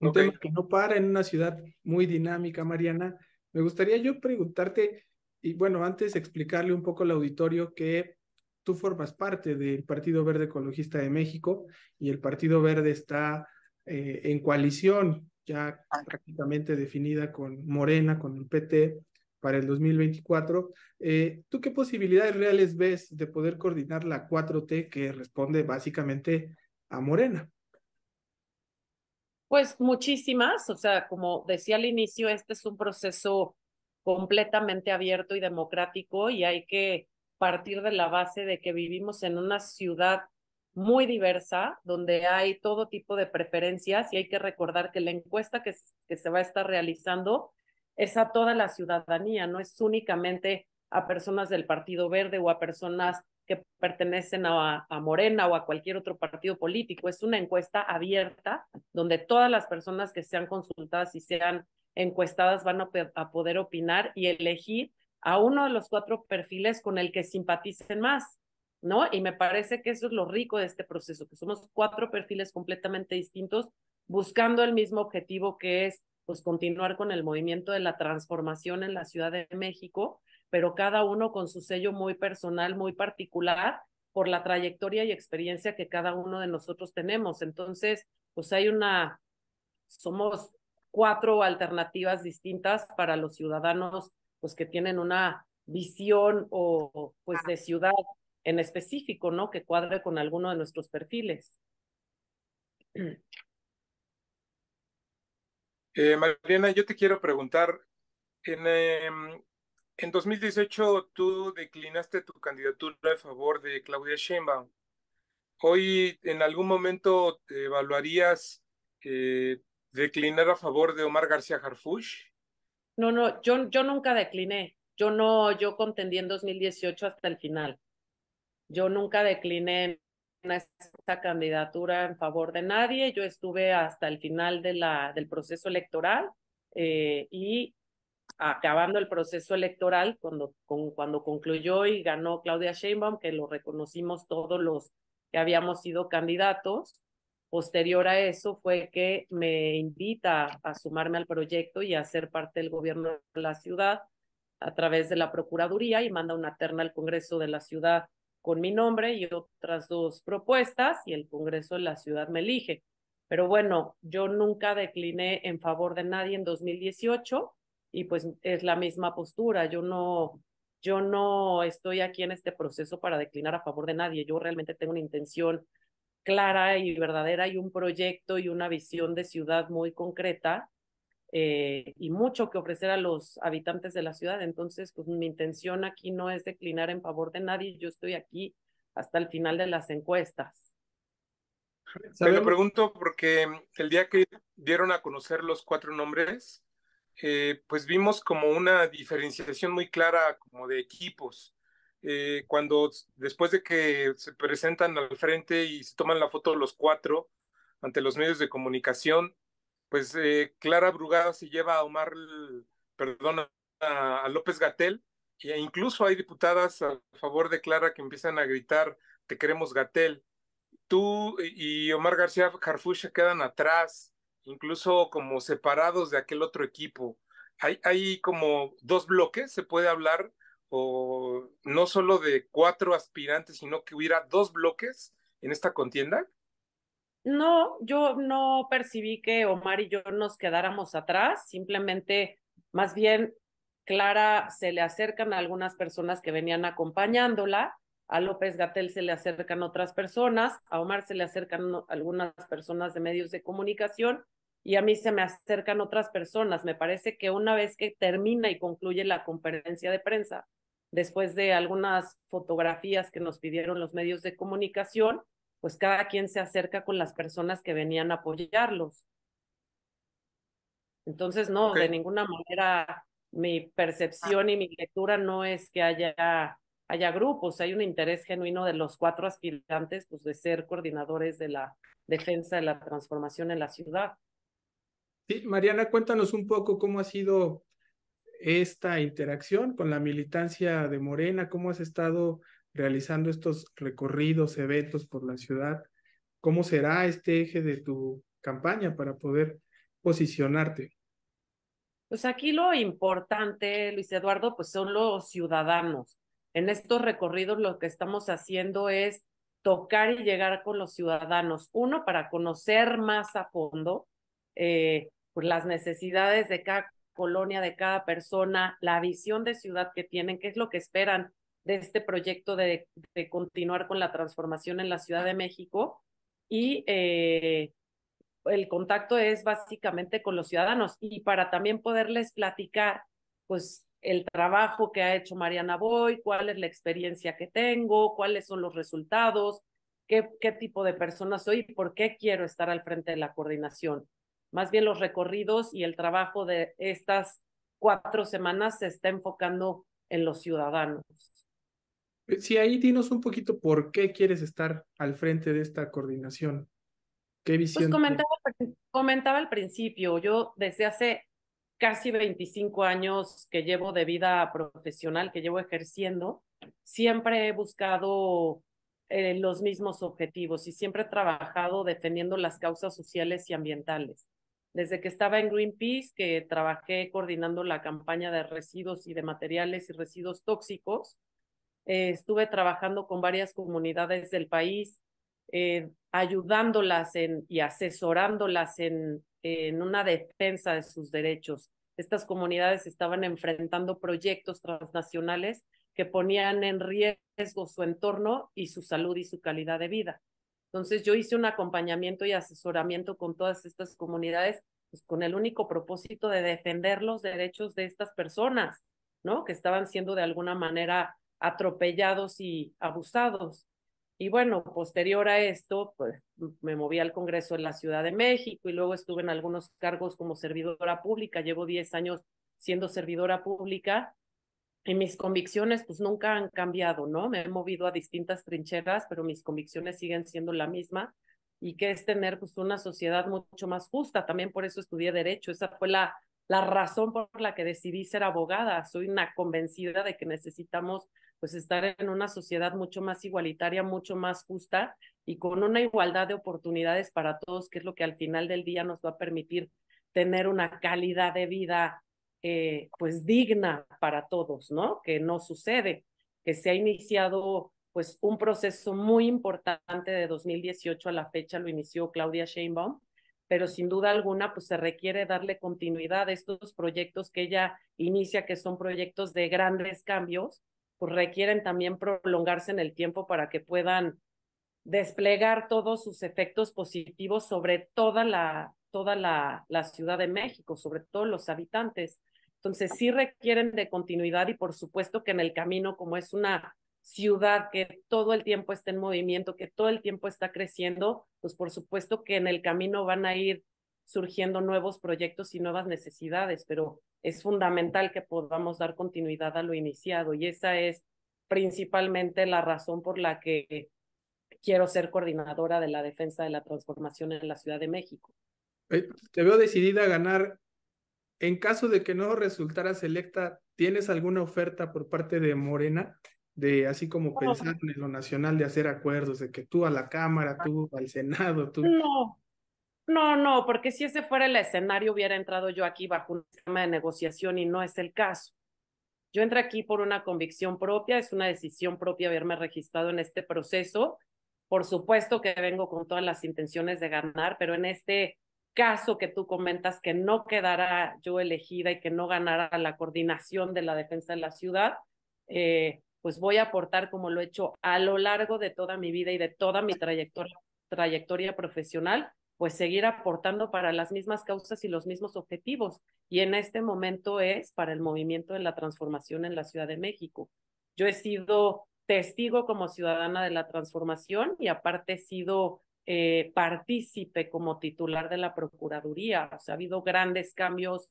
A: Un tema que no para en una ciudad muy dinámica, Mariana. Me gustaría yo preguntarte, y bueno, antes explicarle un poco al auditorio que tú formas parte del Partido Verde Ecologista de México y el Partido Verde está eh, en coalición ya prácticamente definida con Morena, con el PT, para el 2024. Eh, ¿Tú qué posibilidades reales ves de poder coordinar la 4T que responde básicamente a Morena?
G: Pues muchísimas, o sea, como decía al inicio, este es un proceso completamente abierto y democrático y hay que partir de la base de que vivimos en una ciudad muy diversa, donde hay todo tipo de preferencias y hay que recordar que la encuesta que, se va a estar realizando es a toda la ciudadanía, no es únicamente a personas del Partido Verde o a personas que pertenecen a, Morena o a cualquier otro partido político. Es una encuesta abierta donde todas las personas que sean consultadas y sean encuestadas van a, a poder opinar y elegir a uno de los cuatro perfiles con el que simpaticen más, ¿no? Y me parece que eso es lo rico de este proceso, que somos cuatro perfiles completamente distintos buscando el mismo objetivo que es pues continuar con el movimiento de la transformación en la Ciudad de México, pero cada uno con su sello muy personal, muy particular, por la trayectoria y experiencia que cada uno de nosotros tenemos. Entonces, pues hay una, somos cuatro alternativas distintas para los ciudadanos, pues que tienen una visión o pues de ciudad en específico, ¿no? Que cuadre con alguno de nuestros perfiles.
B: Eh, Mariana, yo te quiero preguntar, en, em, en 2018 tú declinaste tu candidatura a favor de Claudia Sheinbaum. Hoy, ¿en algún momento evaluarías eh, declinar a favor de Omar García Harfuch?
G: No, no, yo, yo nunca decliné. Yo no, yo contendí en 2018 hasta el final. Yo nunca decliné esta candidatura en favor de nadie. Yo estuve hasta el final de la, del proceso electoral eh, y acabando el proceso electoral, cuando, cuando concluyó y ganó Claudia Sheinbaum, que lo reconocimos todos los que habíamos sido candidatos, posterior a eso fue que me invita a sumarme al proyecto y a ser parte del gobierno de la ciudad a través de la Procuraduría y manda una terna al Congreso de la ciudad con mi nombre y otras dos propuestas y el Congreso de la ciudad me elige. Pero bueno, yo nunca decliné en favor de nadie en 2018 y pues es la misma postura. Yo no, yo no estoy aquí en este proceso para declinar a favor de nadie. Yo realmente tengo una intención clara y verdadera y un proyecto y una visión de ciudad muy concreta eh, y mucho que ofrecer a los habitantes de la ciudad. Entonces, pues mi intención aquí no es declinar en favor de nadie, yo estoy aquí hasta el final de las encuestas.
B: Me lo pregunto porque el día que dieron a conocer los cuatro nombres, eh, pues vimos como una diferenciación muy clara como de equipos. Eh, cuando después de que se presentan al frente y se toman la foto los cuatro ante los medios de comunicación, pues eh, Clara Brugada se lleva a Omar, perdón, a, López Gatel, e incluso hay diputadas a favor de Clara que empiezan a gritar, te queremos Gatel. Tú y Omar García Harfuch se quedan atrás, incluso como separados de aquel otro equipo. Hay, hay como dos bloques, se puede hablar, o no solo de cuatro aspirantes, sino que hubiera dos bloques en esta contienda.
G: No, yo no percibí que Omar y yo nos quedáramos atrás, simplemente, más bien, Clara se le acercan a algunas personas que venían acompañándola, a López Gatel se le acercan otras personas, a Omar se le acercan algunas personas de medios de comunicación y a mí se me acercan otras personas. Me parece que una vez que termina y concluye la conferencia de prensa, después de algunas fotografías que nos pidieron los medios de comunicación, pues cada quien se acerca con las personas que venían a apoyarlos. Entonces, no, de ninguna manera mi percepción y mi lectura no es que haya, haya grupos, hay un interés genuino de los cuatro aspirantes, pues de ser coordinadores de la defensa de la transformación en la ciudad.
A: Sí, Mariana, cuéntanos un poco cómo ha sido esta interacción con la militancia de Morena, cómo has estado realizando estos recorridos, eventos por la ciudad? ¿Cómo será este eje de tu campaña para poder posicionarte?
G: Pues aquí lo importante, Luis Eduardo, pues son los ciudadanos. En estos recorridos lo que estamos haciendo es tocar y llegar con los ciudadanos. Uno, para conocer más a fondo eh, pues las necesidades de cada colonia, de cada persona, la visión de ciudad que tienen, qué es lo que esperan de este proyecto de, continuar con la transformación en la Ciudad de México y eh, el contacto es básicamente con los ciudadanos y para también poderles platicar pues el trabajo que ha hecho Mariana Boy, cuál es la experiencia que tengo, cuáles son los resultados, qué, qué tipo de persona soy y por qué quiero estar al frente de la coordinación. Más bien los recorridos y el trabajo de estas cuatro semanas se está enfocando en los ciudadanos.
A: Sí, ahí dinos un poquito por qué quieres estar al frente de esta coordinación. ¿Qué pues visión?
G: Pues comentaba, comentaba al principio, yo desde hace casi 25 años que llevo de vida profesional, que llevo ejerciendo, siempre he buscado eh, los mismos objetivos y siempre he trabajado defendiendo las causas sociales y ambientales. Desde que estaba en Greenpeace, que trabajé coordinando la campaña de residuos y de materiales y residuos tóxicos, eh, estuve trabajando con varias comunidades del país, eh, ayudándolas en, y asesorándolas en, en una defensa de sus derechos. Estas comunidades estaban enfrentando proyectos transnacionales que ponían en riesgo su entorno y su salud y su calidad de vida. Entonces yo hice un acompañamiento y asesoramiento con todas estas comunidades, pues con el único propósito de defender los derechos de estas personas, ¿no? Que estaban siendo de alguna manera atropellados y abusados. Y bueno, posterior a esto, pues me moví al Congreso en la Ciudad de México y luego estuve en algunos cargos como servidora pública. Llevo 10 años siendo servidora pública y mis convicciones pues nunca han cambiado, ¿no? Me he movido a distintas trincheras, pero mis convicciones siguen siendo la misma y que es tener pues una sociedad mucho más justa. También por eso estudié derecho. Esa fue la, la razón por la que decidí ser abogada. Soy una convencida de que necesitamos pues estar en una sociedad mucho más igualitaria, mucho más justa y con una igualdad de oportunidades para todos, que es lo que al final del día nos va a permitir tener una calidad de vida eh, pues digna para todos, ¿no? Que no sucede, que se ha iniciado pues un proceso muy importante de 2018 a la fecha, lo inició Claudia Sheinbaum, pero sin duda alguna pues se requiere darle continuidad a estos proyectos que ella inicia, que son proyectos de grandes cambios, pues requieren también prolongarse en el tiempo para que puedan desplegar todos sus efectos positivos sobre toda la, toda la, la Ciudad de México, sobre todos los habitantes. Entonces sí requieren de continuidad y por supuesto que en el camino, como es una ciudad que todo el tiempo está en movimiento, que todo el tiempo está creciendo, pues por supuesto que en el camino van a ir surgiendo nuevos proyectos y nuevas necesidades, pero es fundamental que podamos dar continuidad a lo iniciado y esa es principalmente la razón por la que quiero ser coordinadora de la defensa de la transformación en la Ciudad de México.
A: Te veo decidida a ganar. En caso de que no resultaras electa, ¿tienes alguna oferta por parte de Morena? De así como pensar en lo nacional, de hacer acuerdos, de que tú a la Cámara, tú al Senado, tú.
G: No, no, no, porque si ese fuera el escenario, hubiera entrado yo aquí bajo un sistema de negociación y no es el caso. Yo entré aquí por una convicción propia, es una decisión propia haberme registrado en este proceso. Por supuesto que vengo con todas las intenciones de ganar, pero en este caso que tú comentas que no quedara yo elegida y que no ganara la coordinación de la defensa de la ciudad, eh, pues voy a aportar como lo he hecho a lo largo de toda mi vida y de toda mi trayectoria profesional, pues seguir aportando para las mismas causas y los mismos objetivos. Y en este momento es para el movimiento de la transformación en la Ciudad de México. Yo he sido testigo como ciudadana de la transformación y aparte he sido eh, partícipe como titular de la Procuraduría. O sea, ha habido grandes cambios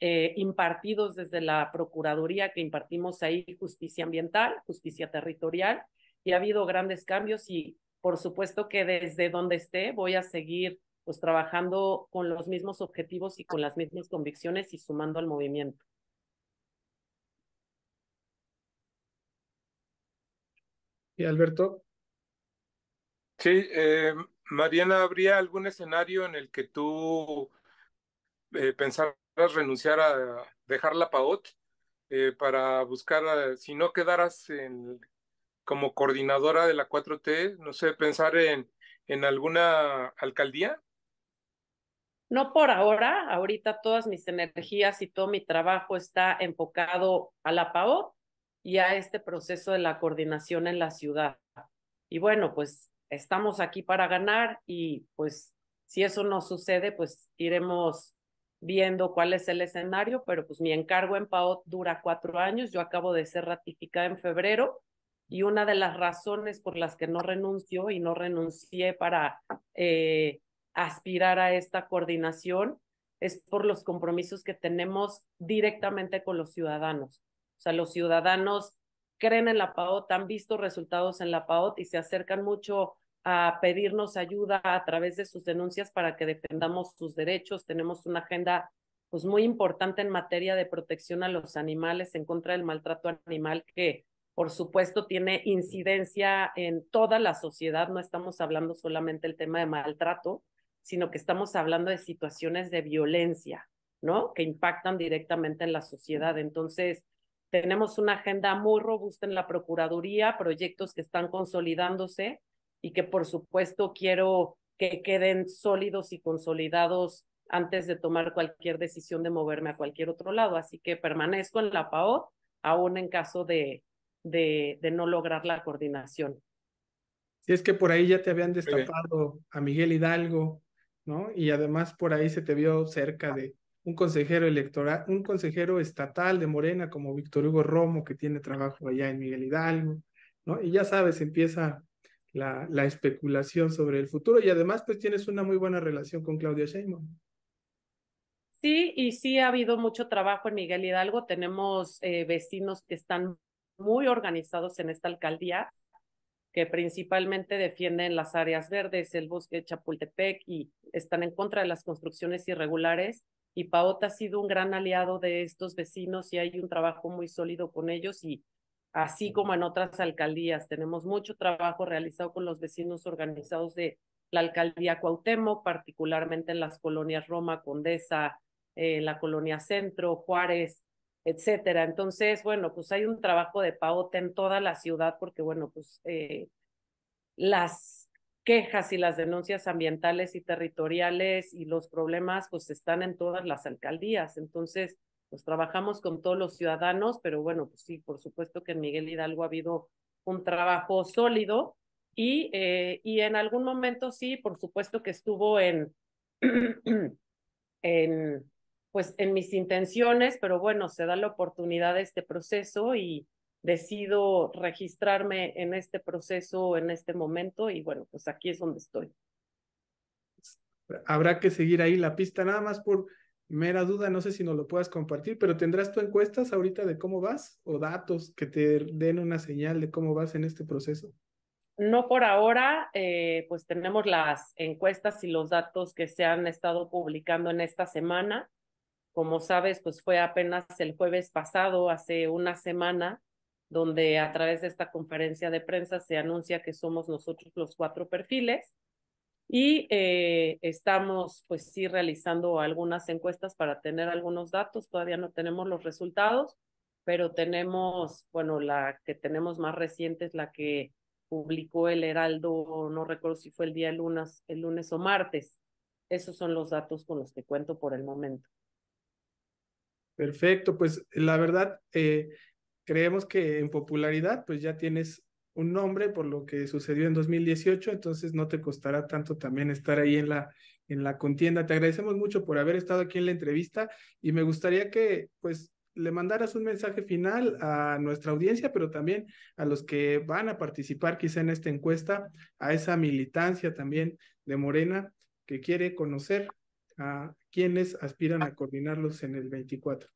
G: eh, impartidos desde la Procuraduría que impartimos ahí justicia ambiental, justicia territorial, y ha habido grandes cambios y por supuesto que desde donde esté voy a seguir pues trabajando con los mismos objetivos y con las mismas convicciones y sumando al movimiento.
A: ¿Y Alberto?
B: Sí, eh, Mariana, ¿habría algún escenario en el que tú eh, pensaras renunciar a dejar la PAOT eh, para buscar, si no quedaras en, como coordinadora de la 4T, no sé, pensar en, en alguna alcaldía?
G: No por ahora, ahorita todas mis energías y todo mi trabajo está enfocado a la PAOT y a este proceso de la coordinación en la ciudad. Y bueno, pues estamos aquí para ganar y pues si eso no sucede, pues iremos viendo cuál es el escenario, pero pues mi encargo en PAOT dura cuatro años, yo acabo de ser ratificada en febrero y una de las razones por las que no renuncio y no renuncié para eh, aspirar a esta coordinación es por los compromisos que tenemos directamente con los ciudadanos. O sea, los ciudadanos creen en la PAOT, han visto resultados en la PAOT y se acercan mucho a pedirnos ayuda a través de sus denuncias para que defendamos sus derechos. Tenemos una agenda pues muy importante en materia de protección a los animales en contra del maltrato animal que por supuesto tiene incidencia en toda la sociedad, no estamos hablando solamente del tema de maltrato, sino que estamos hablando de situaciones de violencia, ¿no? Que impactan directamente en la sociedad. Entonces, tenemos una agenda muy robusta en la Procuraduría, proyectos que están consolidándose y que por supuesto quiero que queden sólidos y consolidados antes de tomar cualquier decisión de moverme a cualquier otro lado. Así que permanezco en la PAO, aún en caso de, de, de no lograr la coordinación.
A: Si es que por ahí ya te habían destapado a Miguel Hidalgo, ¿no? Y además por ahí se te vio cerca de un consejero electoral, un consejero estatal de Morena como Víctor Hugo Romo, que tiene trabajo allá en Miguel Hidalgo, ¿no? Y ya sabes, empieza la, la especulación sobre el futuro y además pues tienes una muy buena relación con Claudia Sheinbaum.
G: Sí, y sí ha habido mucho trabajo en Miguel Hidalgo. Tenemos eh, vecinos que están muy organizados en esta alcaldía, que principalmente defienden las áreas verdes, el bosque de Chapultepec y están en contra de las construcciones irregulares. Y Paota ha sido un gran aliado de estos vecinos y hay un trabajo muy sólido con ellos y así como en otras alcaldías. Tenemos mucho trabajo realizado con los vecinos organizados de la alcaldía Cuauhtémoc, particularmente en las colonias Roma, Condesa, eh, la colonia Centro, Juárez, etcétera. Entonces, bueno, pues hay un trabajo de paote en toda la ciudad porque, bueno, pues eh, las quejas y las denuncias ambientales y territoriales y los problemas pues están en todas las alcaldías. Entonces, pues trabajamos con todos los ciudadanos, pero bueno, pues sí, por supuesto que en Miguel Hidalgo ha habido un trabajo sólido Y, eh, y en algún momento sí, por supuesto que estuvo en, en, pues, en mis intenciones, pero bueno, se da la oportunidad de este proceso y decido registrarme en este proceso en este momento y bueno, pues aquí es donde estoy.
A: Habrá que seguir ahí la pista, nada más por mera duda, no sé si nos lo puedas compartir, pero ¿tendrás tu encuestas ahorita de cómo vas o datos que te den una señal de cómo vas en este proceso?
G: No por ahora, eh, pues tenemos las encuestas y los datos que se han estado publicando en esta semana. Como sabes, pues fue apenas el jueves pasado, hace una semana, donde a través de esta conferencia de prensa se anuncia que somos nosotros los cuatro perfiles y eh, estamos, pues sí, realizando algunas encuestas para tener algunos datos. Todavía no tenemos los resultados, pero tenemos, bueno, la que tenemos más reciente es la que publicó el Heraldo, no recuerdo si fue el día lunes, el lunes o martes. Esos son los datos con los que cuento por el momento.
A: Perfecto, pues la verdad, eh, creemos que en popularidad, pues ya tienes un nombre por lo que sucedió en 2018, entonces no te costará tanto también estar ahí en la, en la contienda. Te agradecemos mucho por haber estado aquí en la entrevista y me gustaría que pues le mandaras un mensaje final a nuestra audiencia, pero también a los que van a participar quizá en esta encuesta, a esa militancia también de Morena que quiere conocer a quienes aspiran a coordinarlos en el 24.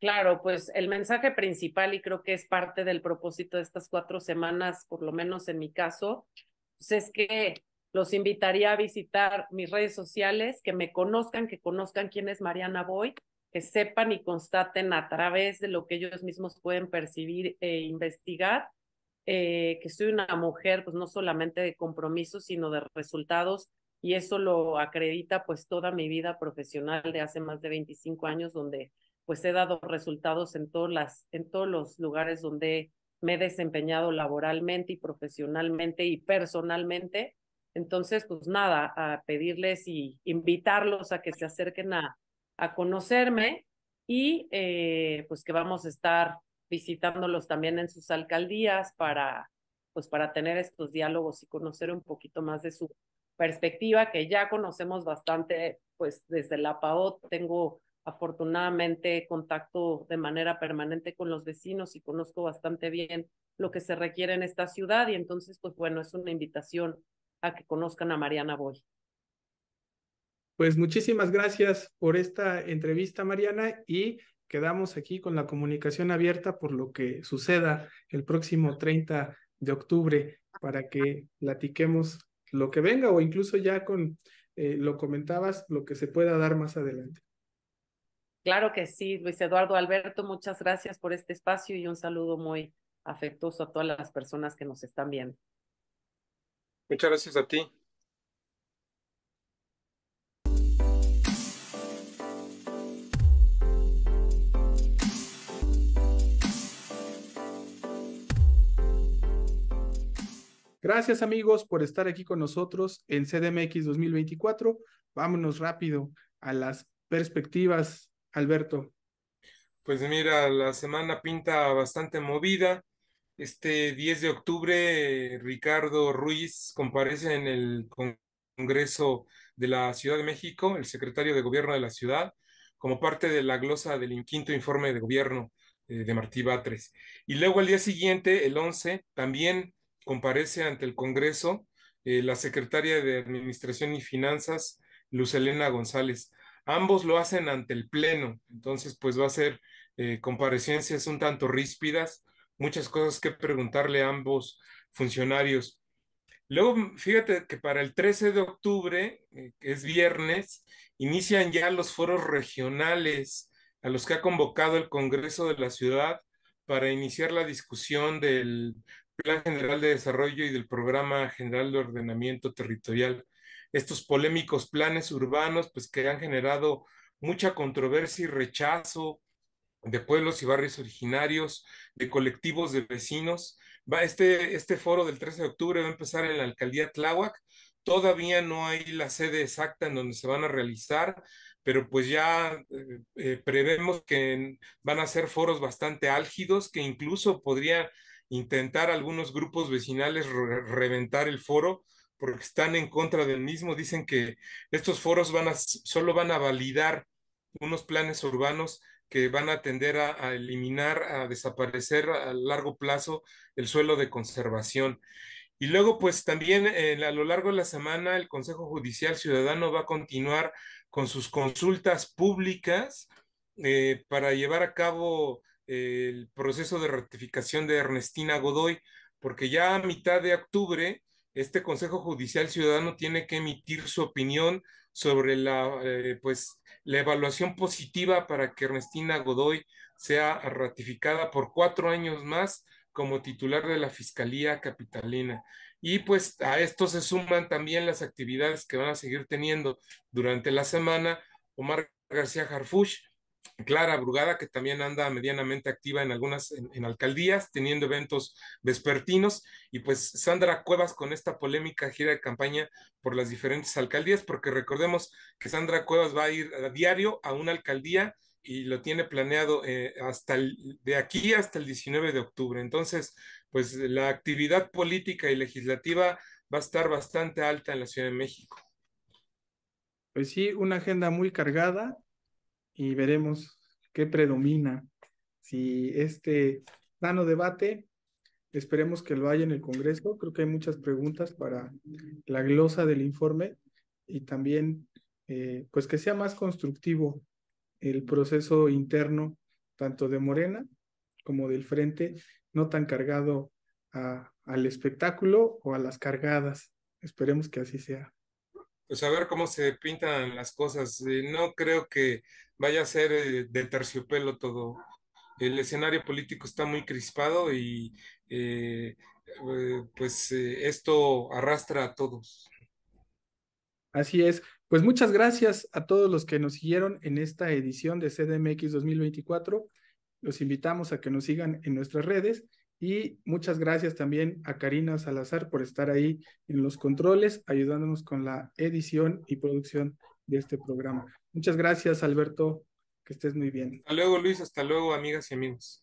G: Claro, pues el mensaje principal, y creo que es parte del propósito de estas cuatro semanas, por lo menos en mi caso, pues es que los invitaría a visitar mis redes sociales, que me conozcan, que conozcan quién es Mariana Boy, que sepan y constaten a través de lo que ellos mismos pueden percibir e investigar, eh, que soy una mujer, pues no solamente de compromiso, sino de resultados, y eso lo acredita pues toda mi vida profesional de hace más de 25 años, donde pues he dado resultados en, todas las, en todos los lugares donde me he desempeñado laboralmente y profesionalmente y personalmente. Entonces, pues nada, a pedirles y invitarlos a que se acerquen a, a conocerme y eh, pues que vamos a estar visitándolos también en sus alcaldías para pues para tener estos diálogos y conocer un poquito más de su perspectiva que ya conocemos bastante pues desde la PAO tengo afortunadamente contacto de manera permanente con los vecinos y conozco bastante bien lo que se requiere en esta ciudad y entonces, pues bueno, es una invitación a que conozcan a Mariana Boy.
A: Pues muchísimas gracias por esta entrevista, Mariana, y quedamos aquí con la comunicación abierta por lo que suceda el próximo 30 de octubre para que platiquemos lo que venga o incluso ya con, eh, lo comentabas, lo que se pueda dar más adelante.
G: Claro que sí, Luis Eduardo Alberto, muchas gracias por este espacio y un saludo muy afectuoso a todas las personas que nos están viendo.
B: Muchas gracias a ti.
A: Gracias amigos por estar aquí con nosotros en CDMX 2024. Vámonos rápido a las perspectivas Alberto.
B: Pues mira, la semana pinta bastante movida. Este 10 de octubre, Ricardo Ruiz comparece en el Congreso de la Ciudad de México, el secretario de Gobierno de la ciudad, como parte de la glosa del quinto informe de gobierno eh, de Martí Batres. Y luego al día siguiente, el 11, también comparece ante el Congreso eh, la secretaria de Administración y Finanzas, Luz Elena González. Ambos lo hacen ante el Pleno, entonces pues va a ser eh, comparecencias un tanto ríspidas, muchas cosas que preguntarle a ambos funcionarios. Luego, fíjate que para el 13 de octubre, eh, que es viernes, inician ya los foros regionales a los que ha convocado el Congreso de la Ciudad para iniciar la discusión del Plan General de Desarrollo y del Programa General de Ordenamiento Territorial estos polémicos planes urbanos, pues que han generado mucha controversia y rechazo de pueblos y barrios originarios, de colectivos de vecinos. Va este, este foro del 13 de octubre va a empezar en la alcaldía Tláhuac. Todavía no hay la sede exacta en donde se van a realizar, pero pues ya eh, eh, prevemos que van a ser foros bastante álgidos que incluso podrían intentar algunos grupos vecinales reventar el foro porque están en contra del mismo. Dicen que estos foros van a, solo van a validar unos planes urbanos que van a tender a, eliminar, a desaparecer a largo plazo el suelo de conservación. Y luego, pues también eh, a lo largo de la semana, el Consejo Judicial Ciudadano va a continuar con sus consultas públicas eh, para llevar a cabo el proceso de ratificación de Ernestina Godoy, porque ya a mitad de octubre este Consejo Judicial Ciudadano tiene que emitir su opinión sobre la, eh, pues, la evaluación positiva para que Ernestina Godoy sea ratificada por cuatro años más como titular de la Fiscalía Capitalina. Y pues a esto se suman también las actividades que van a seguir teniendo durante la semana Omar García Harfuch, Clara Brugada, que también anda medianamente activa en algunas en, alcaldías, teniendo eventos vespertinos, y pues Sandra Cuevas con esta polémica gira de campaña por las diferentes alcaldías, porque recordemos que Sandra Cuevas va a ir a diario a una alcaldía y lo tiene planeado eh, hasta el, de aquí hasta el 19 de octubre. Entonces, pues la actividad política y legislativa va a estar bastante alta en la Ciudad de México.
A: Pues sí, una agenda muy cargada y veremos qué predomina. Si este sano debate, esperemos que lo haya en el Congreso. Creo que hay muchas preguntas para la glosa del informe y también eh, pues que sea más constructivo el proceso interno tanto de Morena como del Frente, no tan cargado a, al espectáculo o a las cargadas. Esperemos que así sea
B: pues a ver cómo se pintan las cosas. Eh, no creo que vaya a ser eh, de terciopelo todo. El escenario político está muy crispado y eh, pues esto arrastra a todos.
A: Así es. Pues muchas gracias a todos los que nos siguieron en esta edición de CDMX 2024. Los invitamos a que nos sigan en nuestras redes y muchas gracias también a Karina Salazar por estar ahí en los controles, ayudándonos con la edición y producción de este programa. Muchas gracias, Alberto. Que estés muy bien.
B: Hasta luego, Luis. Hasta luego, amigas y amigos.